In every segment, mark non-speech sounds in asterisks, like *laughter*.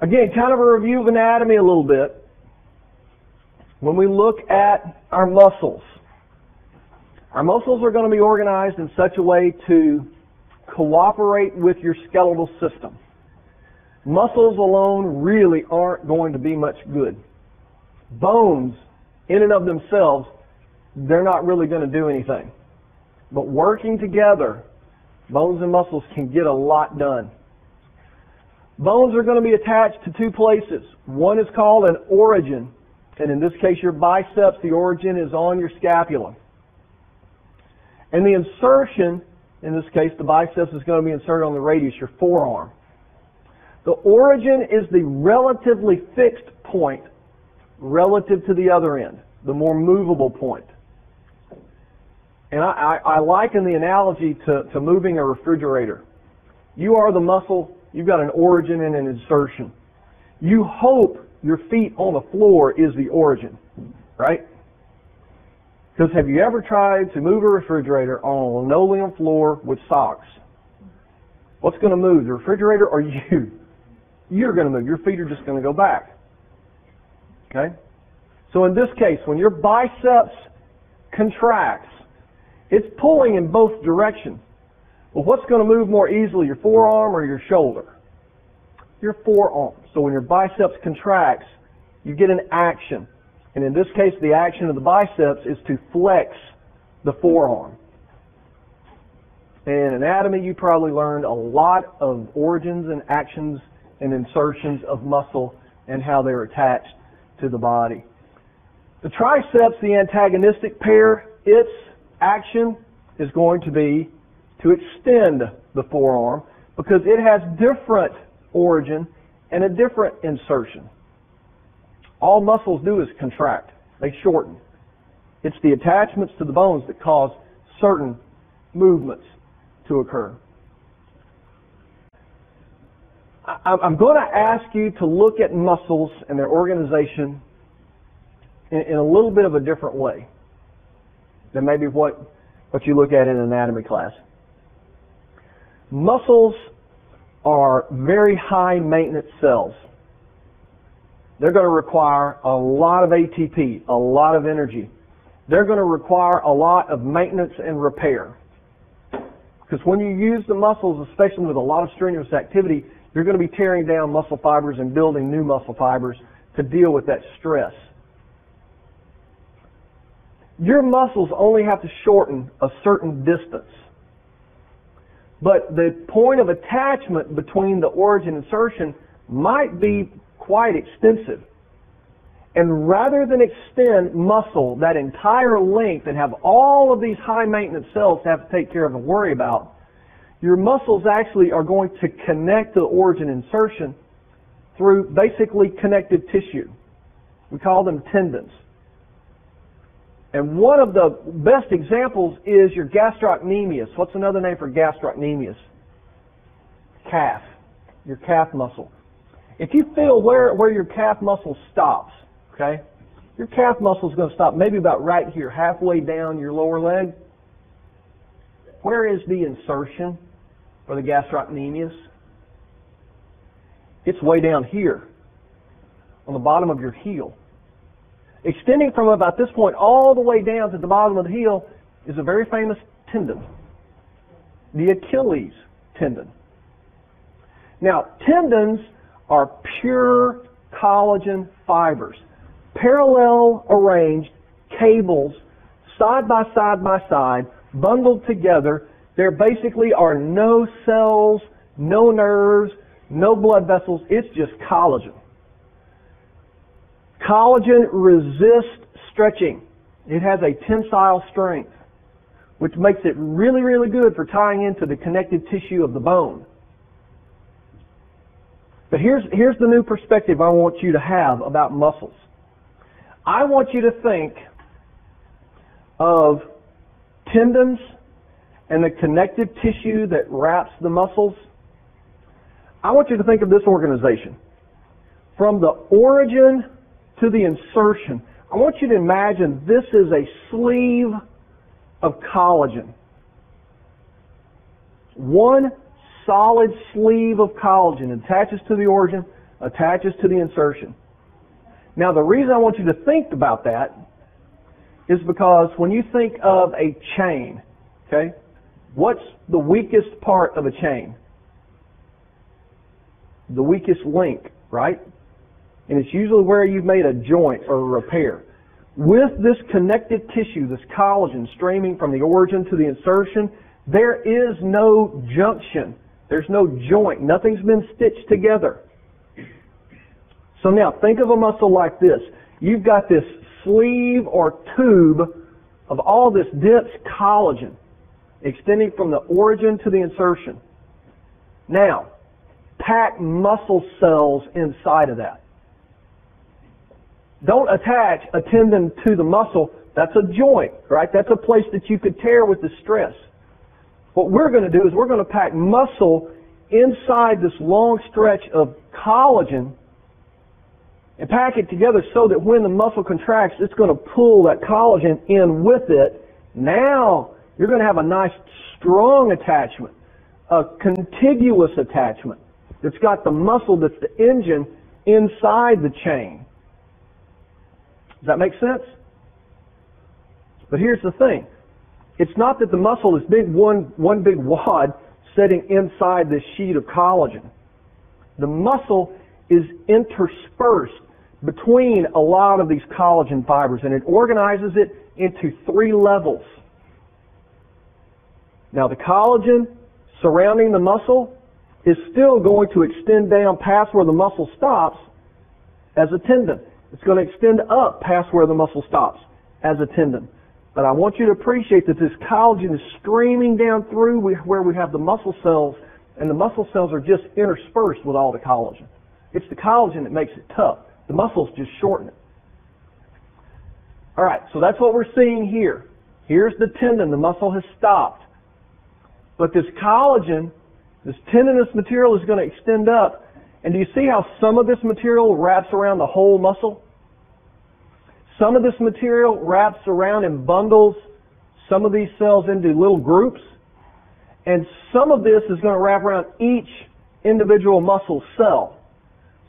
Again, kind of a review of anatomy a little bit. When we look at our muscles, our muscles are going to be organized in such a way to cooperate with your skeletal system. Muscles alone really aren't going to be much good. Bones, in and of themselves, they're not really going to do anything. But working together, bones and muscles can get a lot done. Bones are going to be attached to two places. One is called an origin, and in this case, your biceps, the origin is on your scapula. And the insertion, in this case, the biceps is going to be inserted on the radius, your forearm. The origin is the relatively fixed point relative to the other end, the more movable point. And I, I, I liken the analogy to, to moving a refrigerator. You are the muscle, you've got an origin and an insertion. You hope your feet on the floor is the origin, right? Because have you ever tried to move a refrigerator on a linoleum floor with socks? What's going to move, the refrigerator or you? You're going to move. Your feet are just going to go back. Okay? So in this case, when your biceps contracts, it's pulling in both directions. Well, what's going to move more easily, your forearm or your shoulder? Your forearm. So when your biceps contracts, you get an action. And in this case, the action of the biceps is to flex the forearm. In anatomy, you probably learned a lot of origins and actions and insertions of muscle and how they're attached to the body. The triceps, the antagonistic pair, its action is going to be to extend the forearm because it has different origin and a different insertion. All muscles do is contract. They shorten. It's the attachments to the bones that cause certain movements to occur. I'm going to ask you to look at muscles and their organization in, a little bit of a different way than maybe what, what you look at in anatomy class. Muscles are very high maintenance cells. They're going to require a lot of ATP, a lot of energy. They're going to require a lot of maintenance and repair. Because when you use the muscles, especially with a lot of strenuous activity, you're going to be tearing down muscle fibers and building new muscle fibers to deal with that stress. Your muscles only have to shorten a certain distance. But the point of attachment between the origin and insertion might be quite extensive. And rather than extend muscle that entire length and have all of these high maintenance cells to have to take care of and worry about, your muscles actually are going to connect to the origin insertion through basically connective tissue. We call them tendons. And one of the best examples is your gastrocnemius. What's another name for gastrocnemius? Calf. Your calf muscle. If you feel where, where your calf muscle stops, okay, your calf muscle is going to stop maybe about right here, halfway down your lower leg. Where is the insertion for the gastrocnemius? It's way down here on the bottom of your heel. Extending from about this point all the way down to the bottom of the heel is a very famous tendon, the Achilles tendon. Now, tendons are pure collagen fibers, parallel arranged cables, side by side by side, bundled together. There basically are no cells, no nerves, no blood vessels. It's just collagen. Collagen resists stretching. It has a tensile strength, which makes it really, really good for tying into the connective tissue of the bone. But here's, here's the new perspective I want you to have about muscles. I want you to think of tendons and the connective tissue that wraps the muscles. I want you to think of this organization. From the origin to the insertion, I want you to imagine this is a sleeve of collagen. One solid sleeve of collagen attaches to the origin, attaches to the insertion. Now the reason I want you to think about that is because when you think of a chain, okay, what's the weakest part of a chain? The weakest link, right? And it's usually where you've made a joint or a repair. With this connective tissue, this collagen streaming from the origin to the insertion, there is no junction. There's no joint. Nothing's been stitched together. So now think of a muscle like this. You've got this sleeve or tube of all this dense collagen extending from the origin to the insertion. Now, pack muscle cells inside of that. Don't attach a tendon to the muscle. That's a joint, right? That's a place that you could tear with the stress. What we're going to do is we're going to pack muscle inside this long stretch of collagen and pack it together so that when the muscle contracts, it's going to pull that collagen in with it. Now you're going to have a nice strong attachment, a contiguous attachment that's got the muscle that's the engine inside the chain. Does that make sense? But here's the thing. It's not that the muscle is big one, one big wad sitting inside this sheet of collagen. The muscle is interspersed between a lot of these collagen fibers and it organizes it into three levels. Now the collagen surrounding the muscle is still going to extend down past where the muscle stops as a tendon. It's going to extend up past where the muscle stops as a tendon. But I want you to appreciate that this collagen is streaming down through where we have the muscle cells, and the muscle cells are just interspersed with all the collagen. It's the collagen that makes it tough. The muscles just shorten it. All right, so that's what we're seeing here. Here's the tendon. The muscle has stopped. But this collagen, this tendinous material is going to extend up. And do you see how some of this material wraps around the whole muscle? Some of this material wraps around and bundles some of these cells into little groups. And some of this is going to wrap around each individual muscle cell.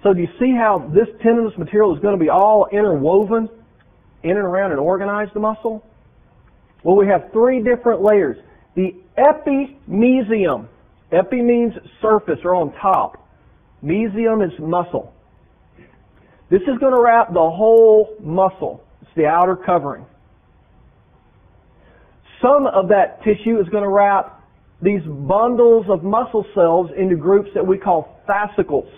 So do you see how this tendinous material is going to be all interwoven in and around and organize the muscle? Well, we have three different layers. The epimysium. Epi means surface or on top. Mysium is muscle. This is going to wrap the whole muscle. It's the outer covering. Some of that tissue is going to wrap these bundles of muscle cells into groups that we call fascicles.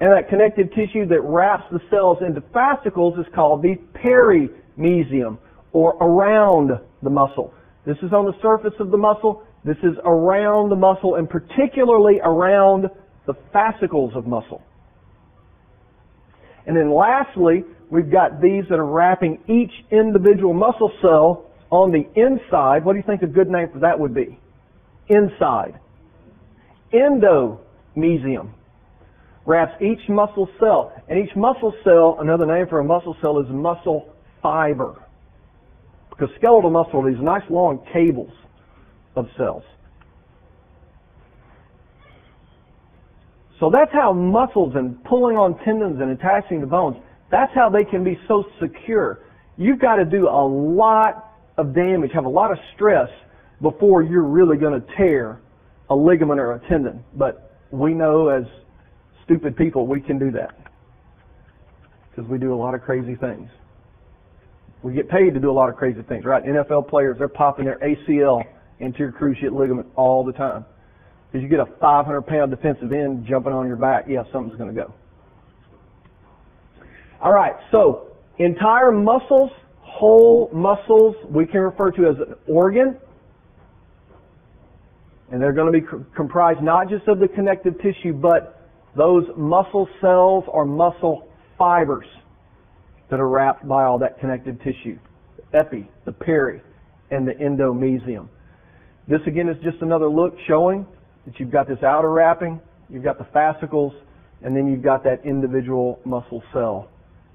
And that connective tissue that wraps the cells into fascicles is called the perimysium, or around the muscle. This is on the surface of the muscle. This is around the muscle, and particularly around the fascicles of muscle. And then lastly, we've got these that are wrapping each individual muscle cell on the inside. What do you think a good name for that would be? Inside. Endomysium wraps each muscle cell. And each muscle cell, another name for a muscle cell is muscle fiber. Because skeletal muscle are these nice long cables of cells. So that's how muscles and pulling on tendons and attaching to bones, that's how they can be so secure. You've got to do a lot of damage, have a lot of stress before you're really going to tear a ligament or a tendon. But we know as stupid people we can do that. Because we do a lot of crazy things. We get paid to do a lot of crazy things, right? NFL players, they're popping their ACL anterior cruciate ligament all the time. Because you get a 500 pound defensive end jumping on your back, yeah, something's going to go. All right, so entire muscles, whole muscles, we can refer to as an organ. And they're going to be comprised not just of the connective tissue, but those muscle cells or muscle fibers that are wrapped by all that connective tissue. The epi, the peri, and the endomysium. This again is just another look showing that you've got this outer wrapping, you've got the fascicles, and then you've got that individual muscle cell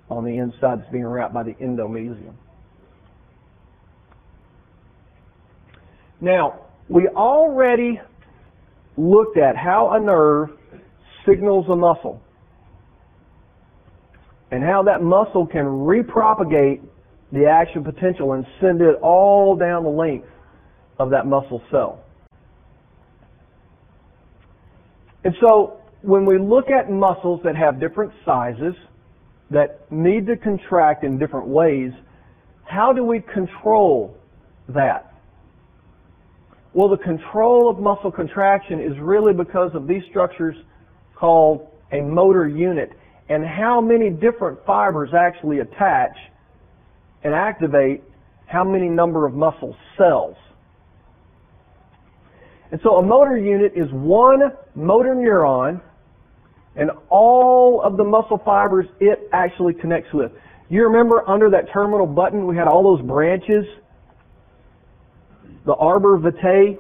on the inside that's being wrapped by the endomysium. Now, we already looked at how a nerve signals a muscle. And how that muscle can repropagate the action potential and send it all down the length of that muscle cell. And so when we look at muscles that have different sizes, that need to contract in different ways, how do we control that? Well, the control of muscle contraction is really because of these structures called a motor unit and how many different fibers actually attach and activate how many number of muscle cells. And so a motor unit is one motor neuron and all of the muscle fibers it actually connects with. You remember under that terminal button we had all those branches? The arbor vitae?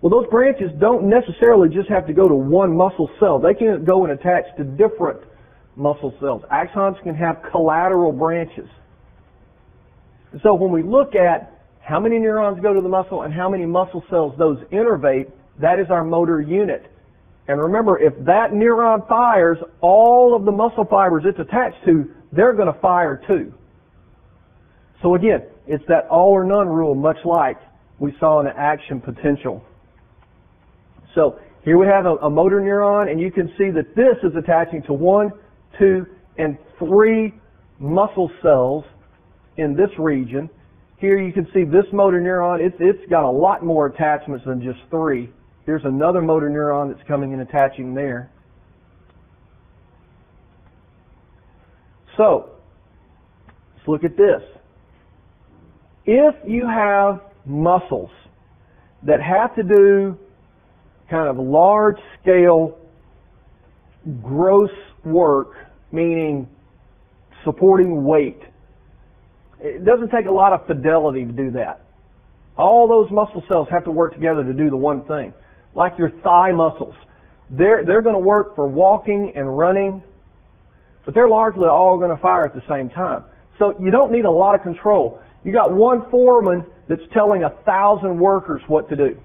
Well, those branches don't necessarily just have to go to one muscle cell. They can go and attach to different muscle cells. Axons can have collateral branches. So when we look at how many neurons go to the muscle and how many muscle cells those innervate, that is our motor unit. And remember, if that neuron fires, all of the muscle fibers it's attached to, they're going to fire too. So again, it's that all or none rule, much like we saw in the action potential. So here we have a, a motor neuron, and you can see that this is attaching to one, two, and three muscle cells in this region. Here you can see this motor neuron, it's, it's got a lot more attachments than just three. Here's another motor neuron that's coming and attaching there. So, let's look at this. If you have muscles that have to do kind of large scale gross work, meaning supporting weight, it doesn't take a lot of fidelity to do that. All those muscle cells have to work together to do the one thing. Like your thigh muscles. They're, they're going to work for walking and running, but they're largely all going to fire at the same time. So you don't need a lot of control. You got one foreman that's telling a thousand workers what to do.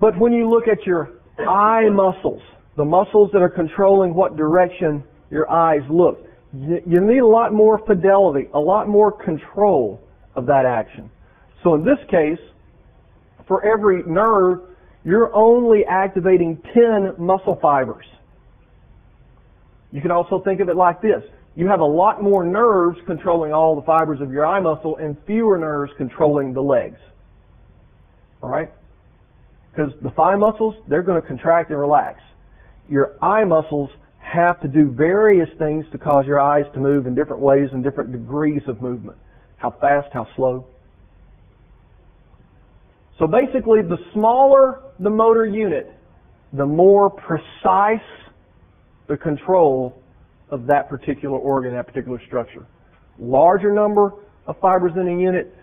But when you look at your eye muscles, the muscles that are controlling what direction your eyes look, you need a lot more fidelity, a lot more control of that action. So in this case, for every nerve, you're only activating 10 muscle fibers. You can also think of it like this. You have a lot more nerves controlling all the fibers of your eye muscle and fewer nerves controlling the legs. Alright? Because the thigh muscles, they're going to contract and relax. Your eye muscles have to do various things to cause your eyes to move in different ways and different degrees of movement. How fast, how slow. So basically, the smaller the motor unit, the more precise the control of that particular organ, that particular structure. Larger number of fibers in a unit,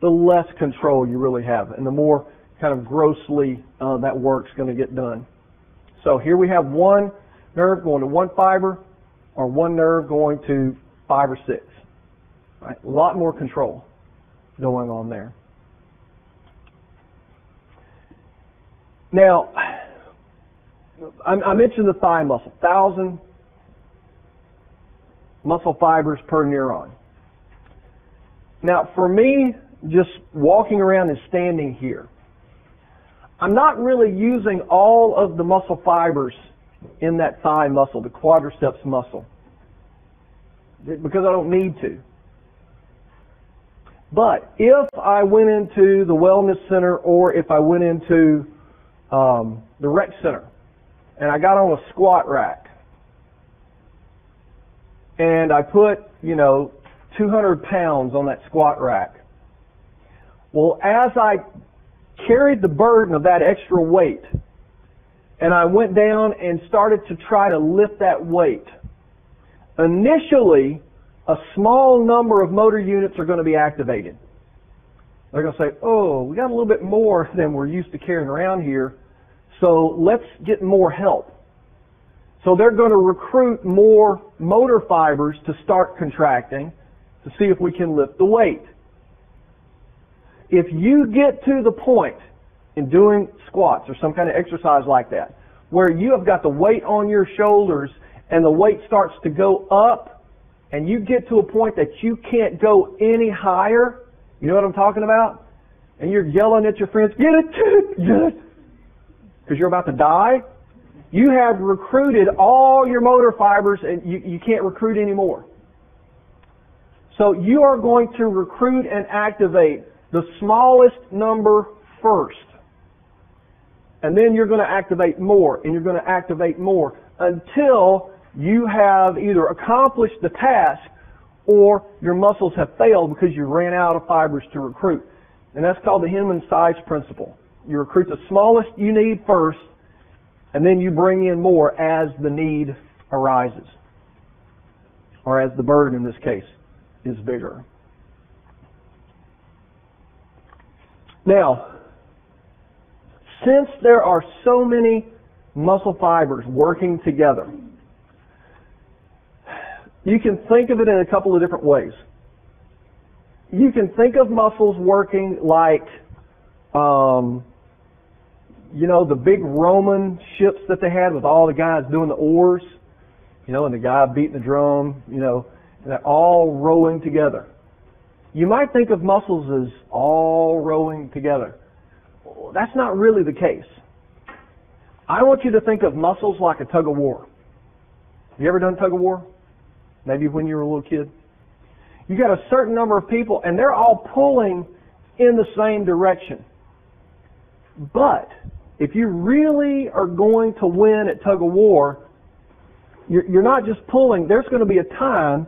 the less control you really have, and the more kind of grossly uh, that work's going to get done. So here we have one nerve going to one fiber or one nerve going to five or six. Right? A lot more control going on there. Now, I mentioned the thigh muscle, thousand muscle fibers per neuron. Now, for me, just walking around and standing here, I'm not really using all of the muscle fibers in that thigh muscle, the quadriceps muscle, because I don't need to. But if I went into the wellness center or if I went into um, the rec center and I got on a squat rack and I put, you know, 200 pounds on that squat rack. Well, as I carried the burden of that extra weight, and I went down and started to try to lift that weight. Initially, a small number of motor units are going to be activated. They're going to say, oh, we got a little bit more *laughs* than we're used to carrying around here, so let's get more help. So they're going to recruit more motor fibers to start contracting to see if we can lift the weight. If you get to the point in doing squats or some kind of exercise like that, where you have got the weight on your shoulders and the weight starts to go up and you get to a point that you can't go any higher, you know what I'm talking about? And you're yelling at your friends, get it, get it, because you're about to die. You have recruited all your motor fibers and you, you can't recruit anymore. So you are going to recruit and activate the smallest number first. And then you're going to activate more and you're going to activate more until you have either accomplished the task or your muscles have failed because you ran out of fibers to recruit. And that's called the Henneman size principle. You recruit the smallest you need first, and then you bring in more as the need arises. Or as the burden in this case is bigger. Now, since there are so many muscle fibers working together, you can think of it in a couple of different ways. You can think of muscles working like, um, you know, the big Roman ships that they had with all the guys doing the oars, you know, and the guy beating the drum, you know, and they're all rowing together. You might think of muscles as all rowing together. That's not really the case. I want you to think of muscles like a tug of war. Have you ever done tug of war? Maybe when you were a little kid. You got a certain number of people and they're all pulling in the same direction. But if you really are going to win at tug of war, you're, you're not just pulling. There's going to be a time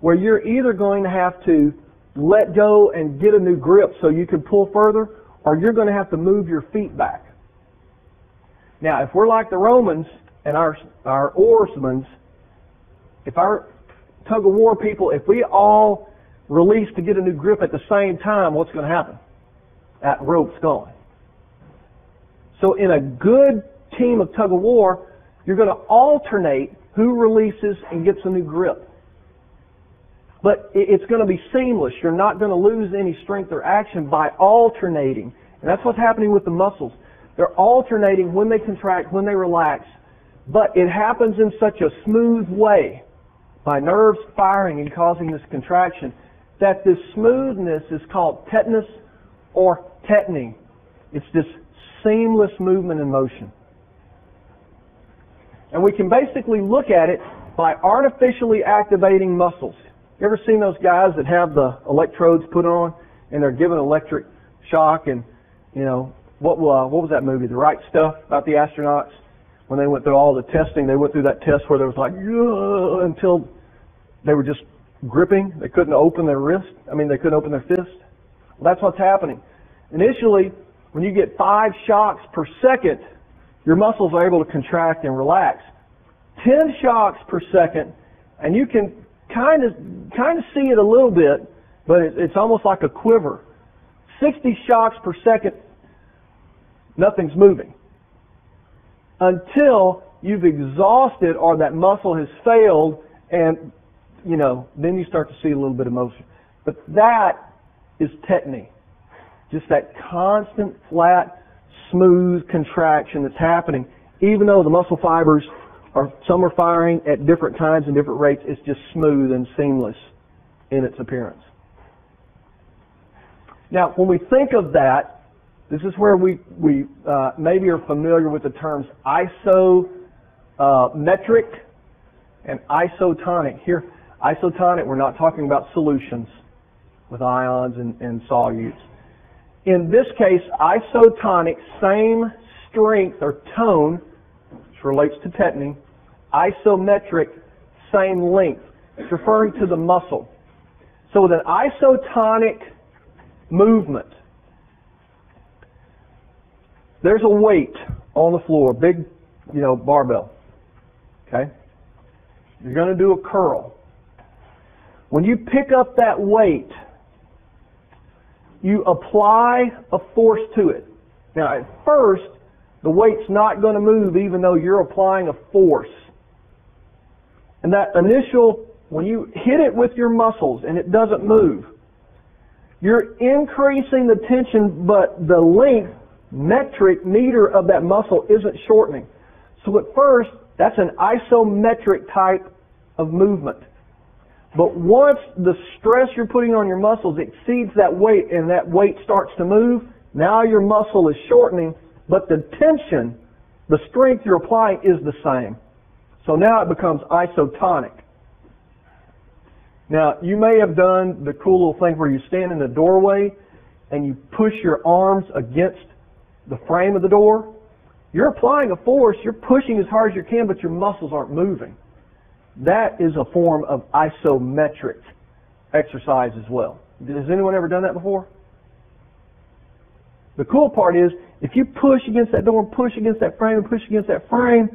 where you're either going to have to let go and get a new grip so you can pull further, or you're going to have to move your feet back. Now, if we're like the Romans and our our oarsmen, if our tug of war people, if we all release to get a new grip at the same time, what's going to happen? That rope's gone. So in a good team of tug of war, you're going to alternate who releases and gets a new grip. But it's going to be seamless. You're not going to lose any strength or action by alternating. And that's what's happening with the muscles. They're alternating when they contract, when they relax. But it happens in such a smooth way by nerves firing and causing this contraction that this smoothness is called tetanus or tetaning. It's this seamless movement and motion. And we can basically look at it by artificially activating muscles. You ever seen those guys that have the electrodes put on and they're given electric shock and, you know, what, uh, what was that movie? The Right Stuff about the astronauts? When they went through all the testing, they went through that test where there was like, until they were just gripping. They couldn't open their wrist. I mean, they couldn't open their fist. Well, that's what's happening. Initially, when you get five shocks per second, your muscles are able to contract and relax. Ten shocks per second, and you can kind of kind of see it a little bit, but it, it's almost like a quiver. 60 shocks per second, nothing's moving. Until you've exhausted or that muscle has failed and you know, then you start to see a little bit of motion. But that is tetany. Just that constant, flat, smooth contraction that's happening, even though the muscle fibers are, some are firing at different times and different rates, it's just smooth and seamless in its appearance. Now, when we think of that, this is where we, we uh, maybe are familiar with the terms isometric uh, and isotonic. Here, Isotonic, we're not talking about solutions with ions and, and solutes. In this case, isotonic, same strength or tone, relates to tetany. Isometric, same length. It's referring to the muscle. So with an isotonic movement, there's a weight on the floor, big, you know, barbell. Okay? You're going to do a curl. When you pick up that weight, you apply a force to it. Now, at first, the weight's not going to move even though you're applying a force. And that initial, when you hit it with your muscles and it doesn't move, you're increasing the tension, but the length metric meter of that muscle isn't shortening. So at first, that's an isometric type of movement. But once the stress you're putting on your muscles exceeds that weight and that weight starts to move, now your muscle is shortening, but the tension, the strength you're applying is the same. So now it becomes isotonic. Now, you may have done the cool little thing where you stand in the doorway and you push your arms against the frame of the door. You're applying a force, you're pushing as hard as you can, but your muscles aren't moving. That is a form of isometric exercise as well. Has anyone ever done that before? The cool part is, if you push against that door and push against that frame and push against that frame,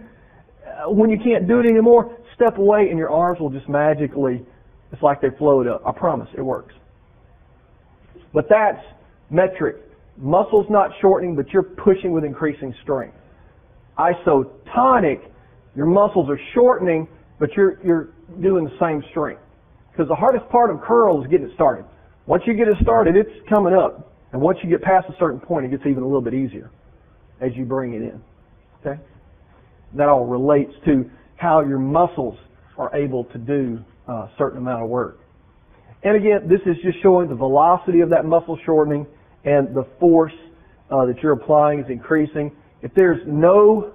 uh, when you can't do it anymore, step away and your arms will just magically, it's like they float up. I promise, it works. But that's metric. Muscles not shortening, but you're pushing with increasing strength. Isotonic, your muscles are shortening, but you're, you're doing the same strength. Because the hardest part of curl is getting it started. Once you get it started, it's coming up. And once you get past a certain point, it gets even a little bit easier as you bring it in. Okay? That all relates to how your muscles are able to do a certain amount of work. And again, this is just showing the velocity of that muscle shortening and the force uh, that you're applying is increasing. If there's no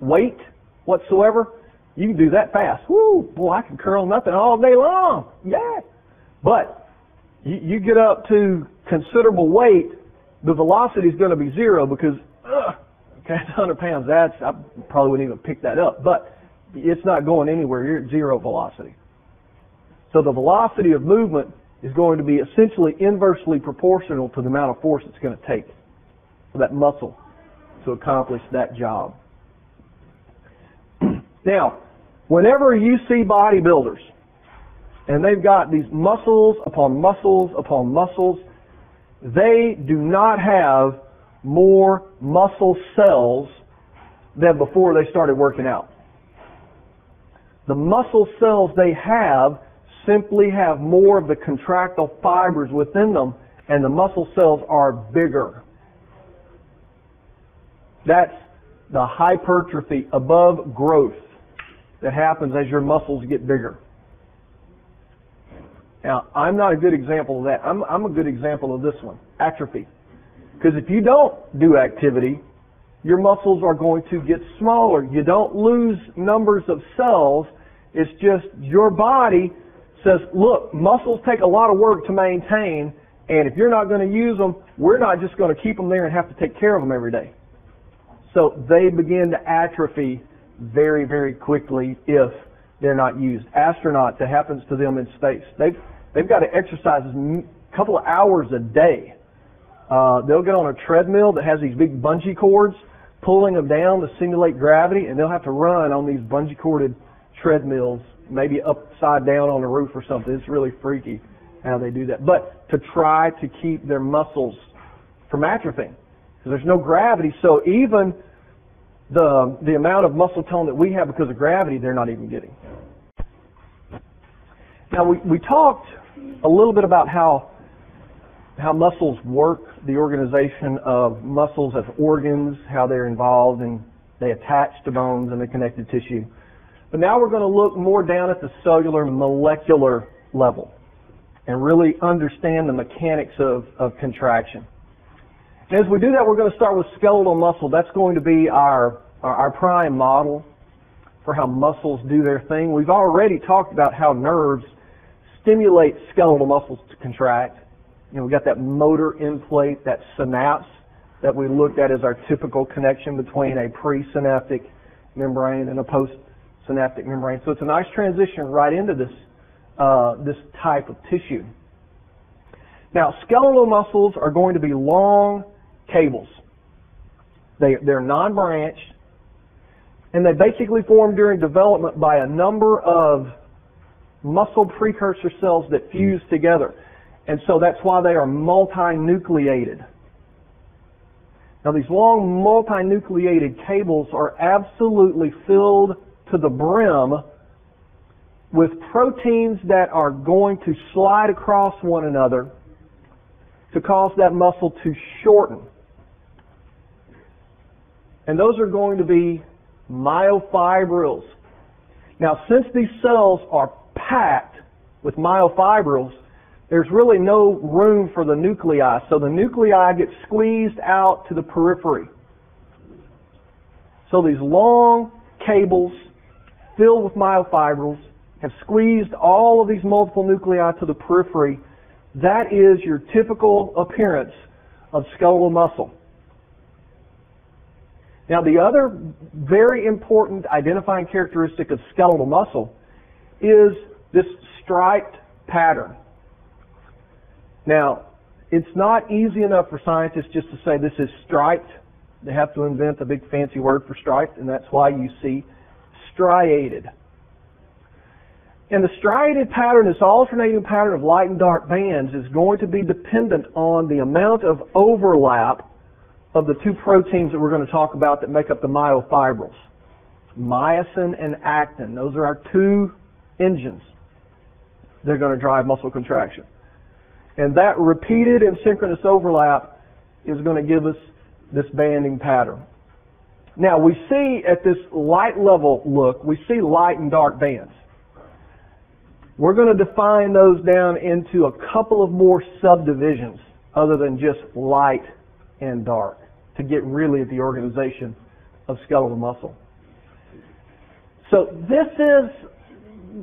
weight whatsoever, you can do that fast. Woo, boy, I can curl nothing all day long. Yeah. But you, you get up to considerable weight, the velocity is going to be zero because, ugh, okay, *laughs* 100 pounds, that's, I probably wouldn't even pick that up. But it's not going anywhere. You're at zero velocity. So the velocity of movement is going to be essentially inversely proportional to the amount of force it's going to take for that muscle to accomplish that job. *clears throat* now, whenever you see bodybuilders and they've got these muscles upon muscles upon muscles, they do not have more muscle cells than before they started working out. The muscle cells they have simply have more of the contractile fibers within them and the muscle cells are bigger. That's the hypertrophy above growth that happens as your muscles get bigger. Now, I'm not a good example of that. I'm, I'm a good example of this one, atrophy. Because if you don't do activity, your muscles are going to get smaller. You don't lose numbers of cells. It's just your body says, look, muscles take a lot of work to maintain, and if you're not going to use them, we're not just going to keep them there and have to take care of them every day. So they begin to atrophy very, very quickly if they're not used. Astronauts, it happens to them in space. They've, they've got to exercise a couple of hours a day. Uh, they'll get on a treadmill that has these big bungee cords pulling them down to simulate gravity, and they'll have to run on these bungee corded treadmills maybe upside down on a roof or something. It's really freaky how they do that. But to try to keep their muscles from atrophying. Because there's no gravity, so even the, the amount of muscle tone that we have because of gravity, they're not even getting. Now, we, we talked a little bit about how, how muscles work, the organization of muscles as organs, how they're involved and they attach to bones and the connective tissue. But now we're going to look more down at the cellular molecular level and really understand the mechanics of, of contraction. And as we do that, we're going to start with skeletal muscle. That's going to be our, our, our prime model for how muscles do their thing. We've already talked about how nerves stimulate skeletal muscles to contract. You know, we've got that motor plate, that synapse that we looked at as our typical connection between a presynaptic membrane and a postsynaptic membrane. So it's a nice transition right into this, uh, this type of tissue. Now, skeletal muscles are going to be long cables. They, they're non-branched, and they basically form during development by a number of muscle precursor cells that fuse together. And so that's why they are multinucleated. Now these long multinucleated cables are absolutely filled to the brim with proteins that are going to slide across one another to cause that muscle to shorten. And those are going to be myofibrils. Now, since these cells are packed with myofibrils, there's really no room for the nuclei. So the nuclei get squeezed out to the periphery. So these long cables filled with myofibrils have squeezed all of these multiple nuclei to the periphery. That is your typical appearance of skeletal muscle. Now, the other very important identifying characteristic of skeletal muscle is this striped pattern. Now, it's not easy enough for scientists just to say this is striped. They have to invent a big fancy word for striped, and that's why you see striated. And the striated pattern, this alternating pattern of light and dark bands, is going to be dependent on the amount of overlap of the two proteins that we're going to talk about that make up the myofibrils. Myosin and actin. Those are our two engines. They're going to drive muscle contraction. And that repeated and synchronous overlap is going to give us this banding pattern. Now we see at this light level look, we see light and dark bands. We're going to define those down into a couple of more subdivisions other than just light and dark to get really at the organization of skeletal muscle. So this is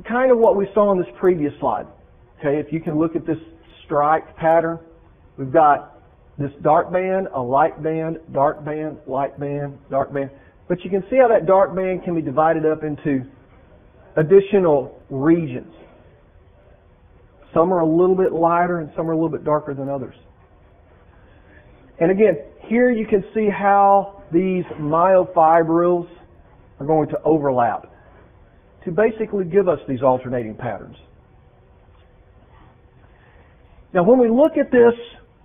kind of what we saw on this previous slide. Okay, if you can look at this striped pattern, we've got this dark band, a light band, dark band, light band, dark band. But you can see how that dark band can be divided up into additional regions. Some are a little bit lighter and some are a little bit darker than others. And again, here you can see how these myofibrils are going to overlap to basically give us these alternating patterns. Now when we look at this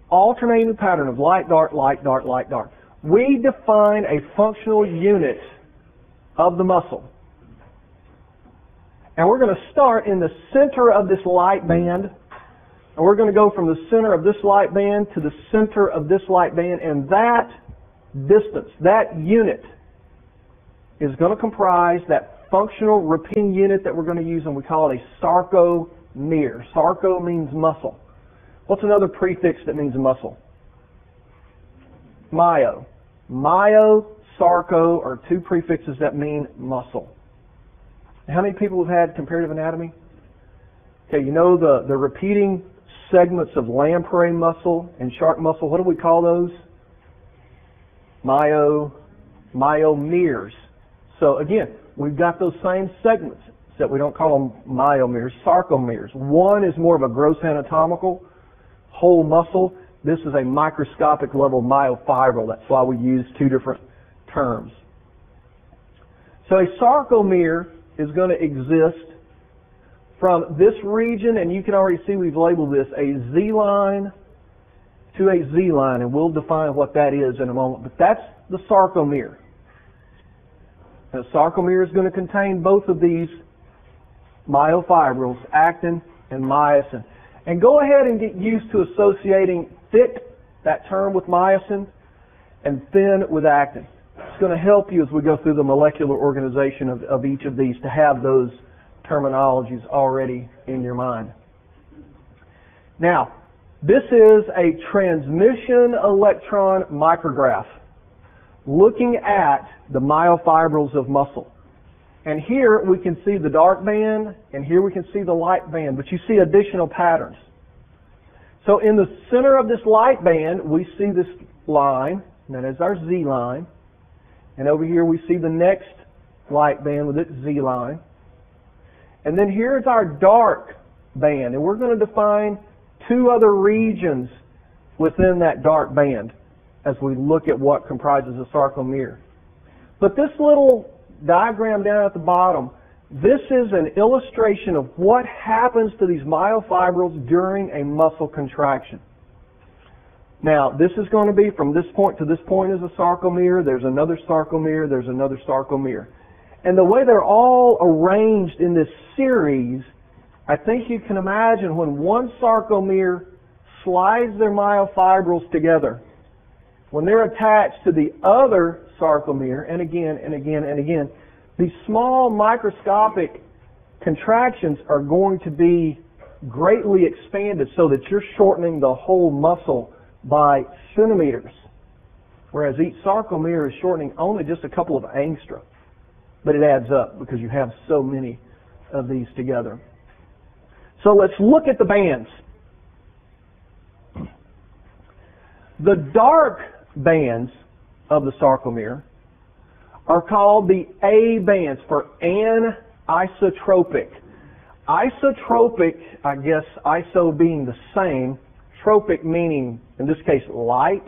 alternating pattern of light, dark, light, dark, light, dark, we define a functional unit of the muscle. And we're going to start in the center of this light band. And we're going to go from the center of this light band to the center of this light band. And that distance, that unit, is going to comprise that functional repeating unit that we're going to use, and we call it a sarcomere. Sarco means muscle. What's another prefix that means muscle? Myo. Myo, sarco are two prefixes that mean muscle. How many people have had comparative anatomy? Okay, you know the, the repeating segments of lamprey muscle and shark muscle, what do we call those? Myo, myomeres. So again, we've got those same segments, except we don't call them myomeres, sarcomeres. One is more of a gross anatomical, whole muscle. This is a microscopic level myofibril. That's why we use two different terms. So a sarcomere is going to exist from this region, and you can already see we've labeled this a Z line to a Z line, and we'll define what that is in a moment. But that's the sarcomere. The sarcomere is going to contain both of these myofibrils, actin and myosin. And go ahead and get used to associating thick, that term with myosin, and thin with actin. It's going to help you as we go through the molecular organization of, of each of these to have those terminologies already in your mind. Now, this is a transmission electron micrograph looking at the myofibrils of muscle. And here we can see the dark band, and here we can see the light band, but you see additional patterns. So in the center of this light band, we see this line, and that is our Z line. And over here we see the next light band with its Z line. And then here's our dark band. And we're going to define two other regions within that dark band as we look at what comprises a sarcomere. But this little diagram down at the bottom, this is an illustration of what happens to these myofibrils during a muscle contraction. Now, this is going to be from this point to this point is a sarcomere. There's another sarcomere. There's another sarcomere. And the way they're all arranged in this series, I think you can imagine when one sarcomere slides their myofibrils together, when they're attached to the other sarcomere, and again and again and again, these small microscopic contractions are going to be greatly expanded so that you're shortening the whole muscle by centimeters, whereas each sarcomere is shortening only just a couple of angstrom. But it adds up because you have so many of these together. So let's look at the bands. The dark bands of the sarcomere are called the A bands for anisotropic. Isotropic, I guess iso being the same, tropic meaning, in this case, light.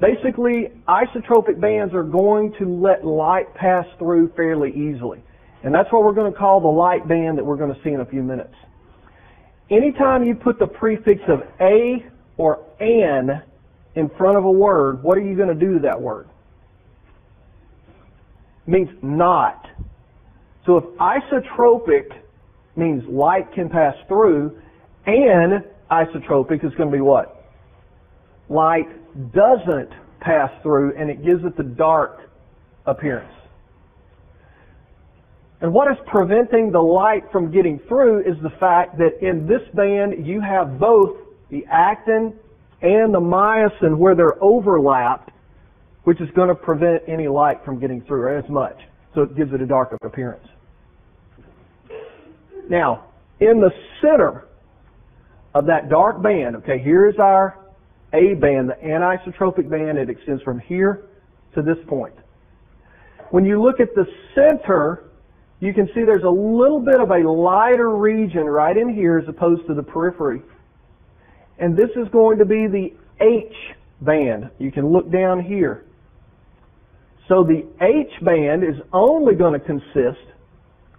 Basically, isotropic bands are going to let light pass through fairly easily. And that's what we're going to call the light band that we're going to see in a few minutes. Anytime you put the prefix of a or an in front of a word, what are you going to do to that word? It means not. So if isotropic means light can pass through, and isotropic is going to be what? Light doesn't pass through, and it gives it the dark appearance. And what is preventing the light from getting through is the fact that in this band you have both the actin and the myosin where they're overlapped, which is going to prevent any light from getting through as much. So it gives it a darker appearance. Now, in the center of that dark band, okay, here's our A band, the anisotropic band. It extends from here to this point. When you look at the center, you can see there's a little bit of a lighter region right in here as opposed to the periphery. And this is going to be the H band. You can look down here. So the H band is only going to consist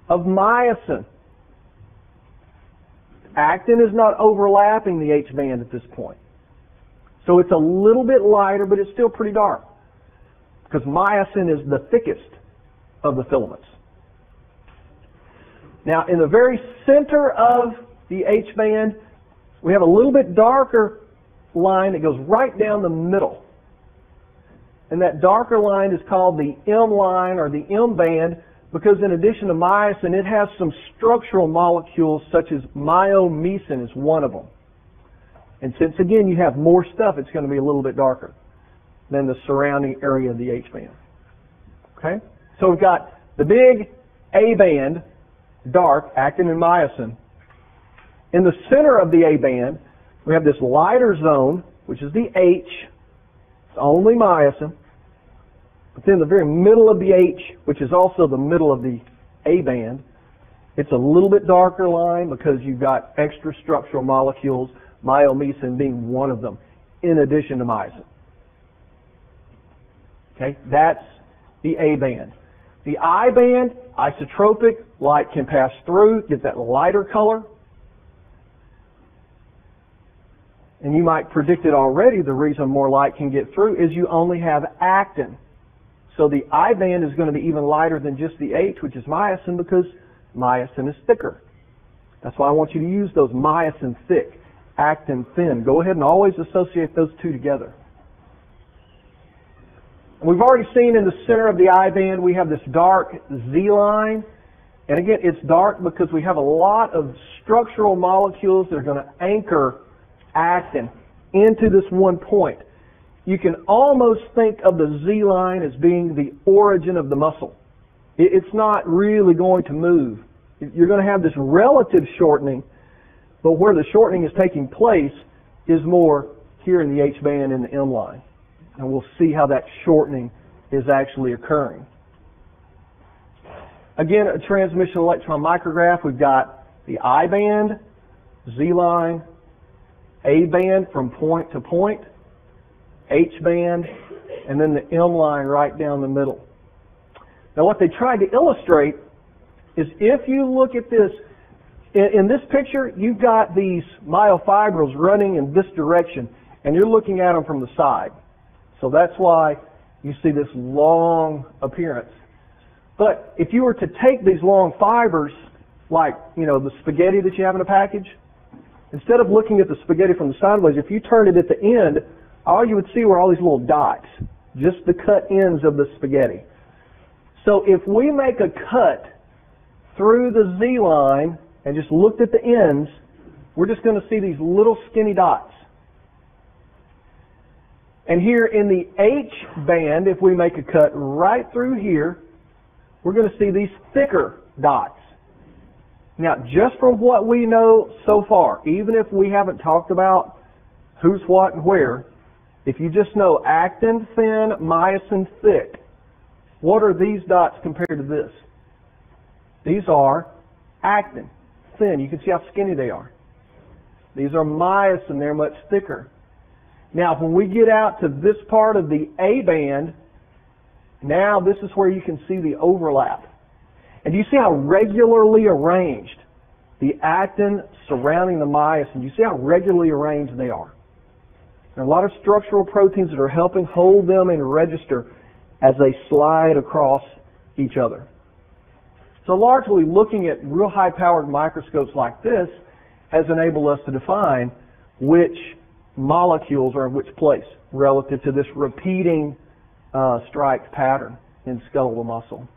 of myosin. Actin is not overlapping the H band at this point. So it's a little bit lighter, but it's still pretty dark. Because myosin is the thickest of the filaments. Now, in the very center of the H band, we have a little bit darker line that goes right down the middle. And that darker line is called the M line or the M band because in addition to myosin, it has some structural molecules such as myomesin is one of them. And since again you have more stuff, it's going to be a little bit darker than the surrounding area of the H band. Okay? So we've got the big A band, dark, actin and myosin. In the center of the A band, we have this lighter zone, which is the H. It's only myosin. But then the very middle of the H, which is also the middle of the A band, it's a little bit darker line because you've got extra structural molecules, myomesin being one of them, in addition to myosin. Okay, that's the A band. The I band, isotropic, light can pass through, get that lighter color. And you might predict it already, the reason more light can get through is you only have actin. So the I band is going to be even lighter than just the H, which is myosin, because myosin is thicker. That's why I want you to use those myosin thick, actin thin. Go ahead and always associate those two together. We've already seen in the center of the I band we have this dark Z line. And again, it's dark because we have a lot of structural molecules that are going to anchor actin into this one point you can almost think of the Z line as being the origin of the muscle. It's not really going to move. You're going to have this relative shortening, but where the shortening is taking place is more here in the H band and the M line. And we'll see how that shortening is actually occurring. Again, a transmission electron micrograph, we've got the I band, Z line, A band from point to point, H band, and then the M line right down the middle. Now what they tried to illustrate is if you look at this, in, this picture, you've got these myofibrils running in this direction, and you're looking at them from the side. So that's why you see this long appearance. But if you were to take these long fibers, like, you know, the spaghetti that you have in a package, instead of looking at the spaghetti from the sideways, if you turn it at the end, all you would see were all these little dots. just the cut ends of the spaghetti. So if we make a cut through the Z line and just looked at the ends, we're just going to see these little skinny dots. And here in the H band, if we make a cut right through here, we're going to see these thicker dots. Now, just from what we know so far, even if we haven't talked about who's what and where, if you just know actin thin, myosin thick, what are these dots compared to this? These are actin, thin. You can see how skinny they are. These are myosin, they're much thicker. Now, when we get out to this part of the A band, now this is where you can see the overlap. And do you see how regularly arranged the actin surrounding the myosin, you see how regularly arranged they are? There are a lot of structural proteins that are helping hold them and register as they slide across each other. So largely looking at real high powered microscopes like this has enabled us to define which molecules are in which place relative to this repeating uh, pattern in skeletal muscle.